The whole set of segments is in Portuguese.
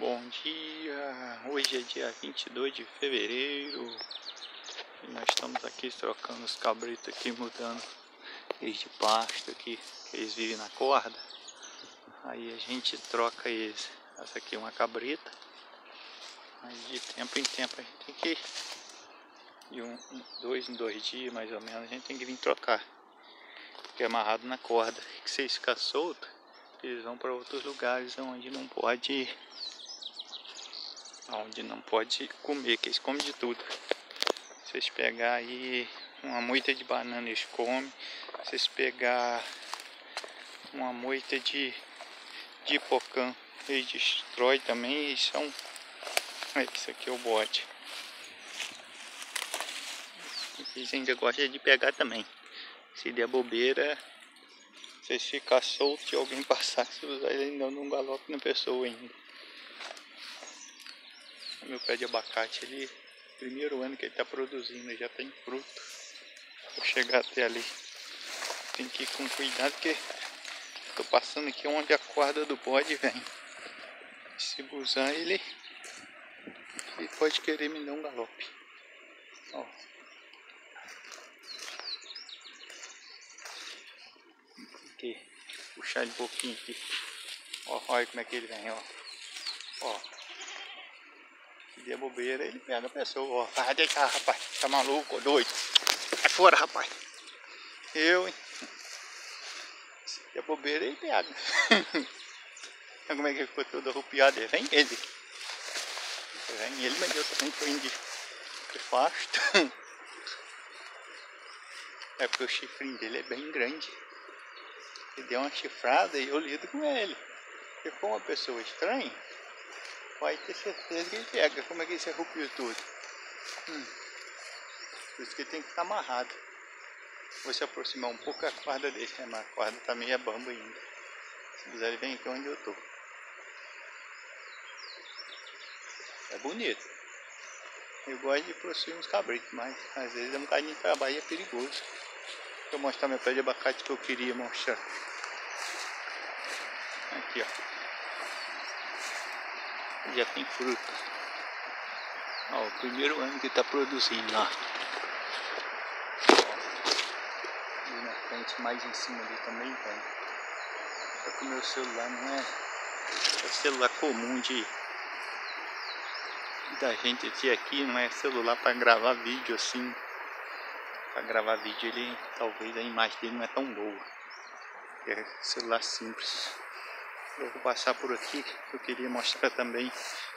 Bom dia, hoje é dia 22 de fevereiro e nós estamos aqui trocando os cabritos aqui, mudando eles de pasto aqui, que eles vivem na corda. Aí a gente troca eles. Essa aqui é uma cabrita, mas de tempo em tempo a gente tem que, de um, dois em dois dias mais ou menos, a gente tem que vir trocar. Porque é amarrado na corda, que se eles ficar solto, eles vão para outros lugares onde não pode onde não pode comer, que eles comem de tudo. Se vocês pegar aí uma moita de banana eles comem, se vocês pegar uma moita de, de pocã, eles destrói também, eles são. Esse aqui é o bote. Eles ainda gostam de pegar também. Se der bobeira, vocês ficar solto e alguém passar, se usar ainda não galope na pessoa ainda meu pé de abacate ali, primeiro ano que ele está produzindo, já tem fruto. Vou chegar até ali. Tem que ir com cuidado porque estou passando aqui onde a corda do bode vem. Se gozar ele, ele pode querer me dar um galope. Ó. Aqui, puxar ele um pouquinho aqui. Ó, olha como é que ele vem, ó. Ó. Se der bobeira, ele pega a pessoa. Ó, vai deitar, rapaz. Tá maluco, doido. Vai fora, rapaz. Eu, hein? Se der bobeira, ele pega. como é que ficou todo arrupiado? Vem ele. Vem ele, mas eu também tô indo de, fasto. É porque o chifrinho dele é bem grande. Ele deu uma chifrada e eu lido com ele. For uma pessoa estranha, vai ter certeza que ele pega. Como é que ele se arrupiou tudo? Hum. Por isso que ele tem que ficar amarrado. Vou se aproximar um pouco a corda dele, né? mas a corda tá meio bamba ainda. Se quiser ele vem aqui onde eu tô. É bonito. Eu gosto de prosseguir uns cabritos, mas às vezes é um bocadinho de trabalho e é perigoso. Vou mostrar meu pé de abacate que eu queria mostrar. Aqui, ó já tem fruta. Ó, o primeiro ano que está produzindo lá. Ali na frente, mais em cima ali também tem. Só que o meu celular não é, é celular comum de da gente ter aqui, não é celular para gravar vídeo assim. Para gravar vídeo ele talvez a imagem dele não é tão boa. É celular simples. Eu vou passar por aqui, eu queria mostrar também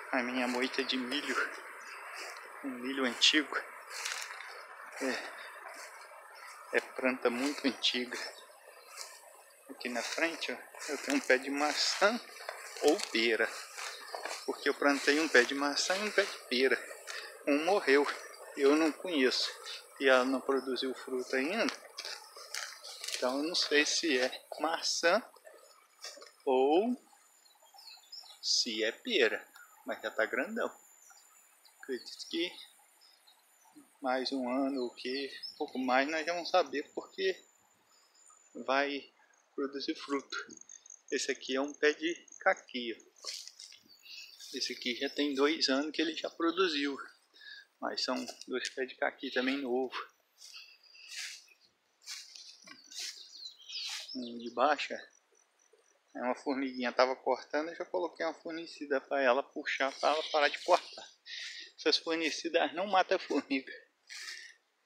a minha moita de milho, um milho antigo. É, é planta muito antiga. Aqui na frente ó, eu tenho um pé de maçã ou pera, porque eu plantei um pé de maçã e um pé de pera. Um morreu, eu não conheço, e ela não produziu fruto ainda. Então eu não sei se é maçã ou se é pera, mas já tá grandão. Acredito que mais um ano ou que pouco mais nós já vamos saber porque vai produzir fruto. Esse aqui é um pé de caqui. Esse aqui já tem dois anos que ele já produziu. Mas são dois pés de caqui também novo. Um de baixa uma formiguinha tava cortando, eu já coloquei uma fornecida para ela puxar para ela parar de cortar. Essas fornecidas não matam a formiga.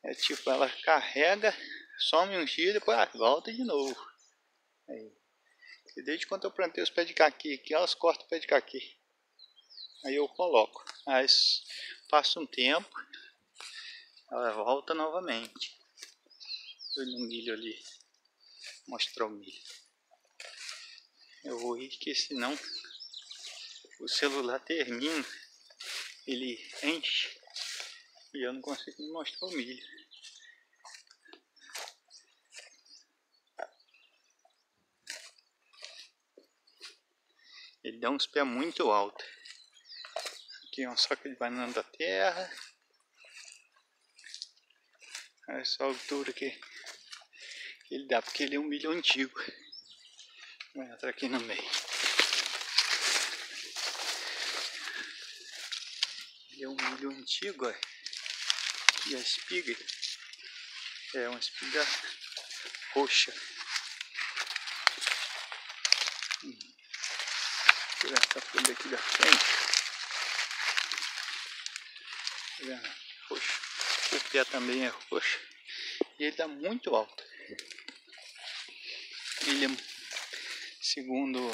É tipo, ela carrega, some um dia e depois volta de novo. Aí. E desde quando eu plantei os pés de caqui aqui, elas cortam o pé de caqui. Aí eu coloco. Aí passa um tempo, ela volta novamente. Olha no milho ali. Mostrar o milho. Eu vou ir que senão o celular termina, ele enche e eu não consigo me mostrar o milho. Ele dá uns pés muito altos. Aqui é uma soca de banana da terra. Olha só a altura que ele dá, porque ele é um milho antigo. Vou entrar aqui no meio. antigo, ó. E a espiga é uma espiga roxa. Hum. Tirar essa folha aqui da frente. Tá? Roxo. O pé também é roxo. E ele está muito alto. Ele é, segundo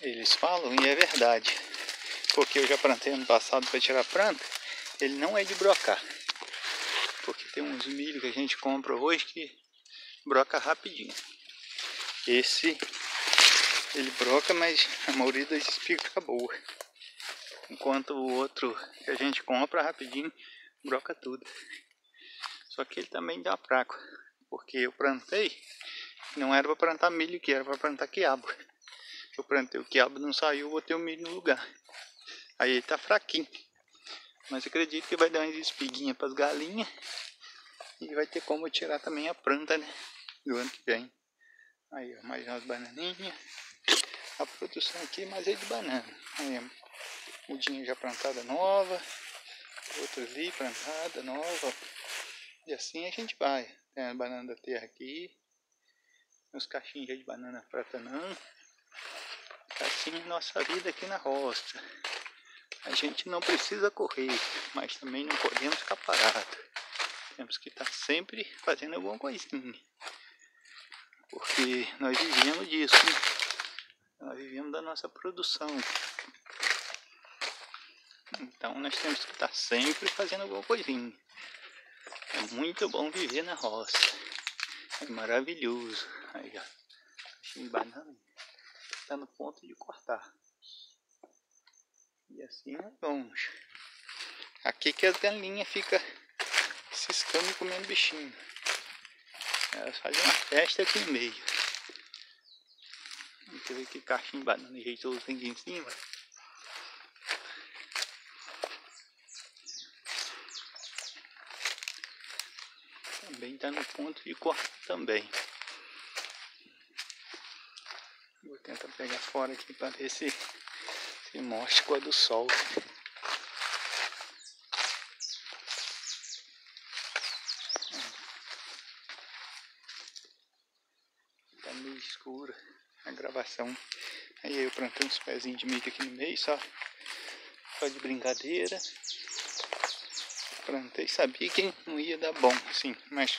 eles falam, e é verdade. Porque eu já plantei ano passado para tirar planta, ele não é de brocar. Porque tem uns milho que a gente compra hoje que broca rapidinho. Esse ele broca, mas a maioria das espigas fica boa. Enquanto o outro que a gente compra rapidinho broca tudo. Só que ele também dá fraco. Porque eu plantei, não era para plantar milho que era para plantar quiabo. Eu plantei o quiabo, não saiu, botei o milho no lugar. Aí ele tá fraquinho. Mas acredito que vai dar umas espiguinhas para as galinhas. E vai ter como tirar também a planta, né? Do ano que vem. Aí, ó, mais umas bananinhas. A produção aqui, mas é de banana. Aí, mudinha já plantada nova. Outra ali plantada nova. E assim a gente vai. Tem a banana da terra aqui. Uns cachinhos de banana prata não. Assim nossa vida aqui na roça. A gente não precisa correr, mas também não podemos ficar parado. Temos que estar sempre fazendo alguma coisinha. Porque nós vivemos disso, né? Nós vivemos da nossa produção. Então nós temos que estar sempre fazendo alguma coisinha. É muito bom viver na roça. É maravilhoso. Aí, ó. Achei banana. Está no ponto de cortar. E assim nós vamos. Aqui que as galinhas ficam ciscando e comendo bichinho. Elas fazem uma festa aqui no meio. Eu ver que caixinha de banana jeitoso tem aqui em cima. Também está no ponto de corte também. Vou tentar pegar fora aqui para ver se, se mostra com a do sol. Tá meio escura a gravação. Aí eu plantei uns pezinhos de milho aqui no meio, só, só de brincadeira. Plantei, sabia que não ia dar bom, sim, mas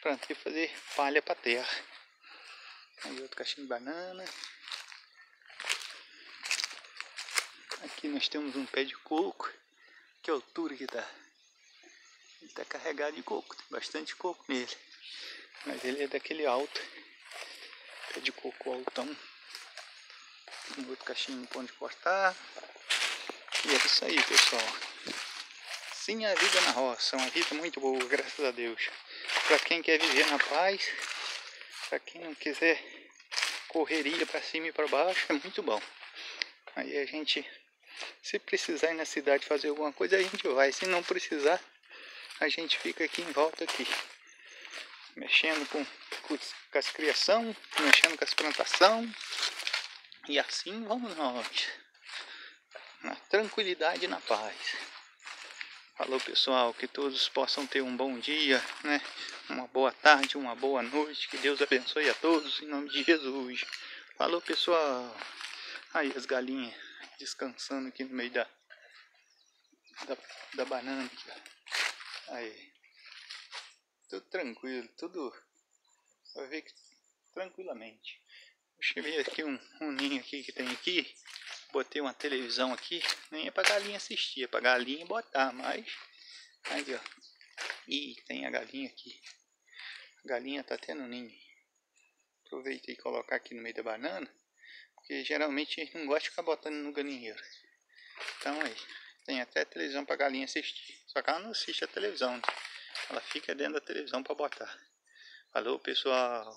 plantei fazer palha para terra. Aí outro cachinho de banana. Aqui nós temos um pé de coco. Que altura que tá. Ele tá carregado de coco, tem bastante coco nele. Mas ele é daquele alto. Pé de coco altão. Um outro cachinho no ponto de cortar. E é isso aí, pessoal. Sim, a vida na roça, uma vida muito boa, graças a Deus. Para quem quer viver na paz, para quem não quiser correria para cima e para baixo, é muito bom. Aí a gente, se precisar ir na cidade fazer alguma coisa, a gente vai. Se não precisar, a gente fica aqui em volta aqui. Mexendo com, com, com as criação, mexendo com as plantação. E assim vamos nós. Na tranquilidade e na paz. Falou pessoal, que todos possam ter um bom dia, né? Uma boa tarde, uma boa noite. Que Deus abençoe a todos em nome de Jesus. Falou pessoal. Aí as galinhas descansando aqui no meio da, da, da banana aqui. Aí. Tudo tranquilo, tudo. Vai ver que tranquilamente. Deixa eu ver aqui um, um ninho aqui que tem aqui botei uma televisão aqui, nem é pra galinha assistir, é pra galinha botar, mas aí ó, e tem a galinha aqui, a galinha tá tendo ninho, aproveitei colocar aqui no meio da banana, porque geralmente a gente não gosta de ficar botando no galinheiro, então aí, tem até televisão pra galinha assistir, só que ela não assiste a televisão, ela fica dentro da televisão pra botar, falou pessoal.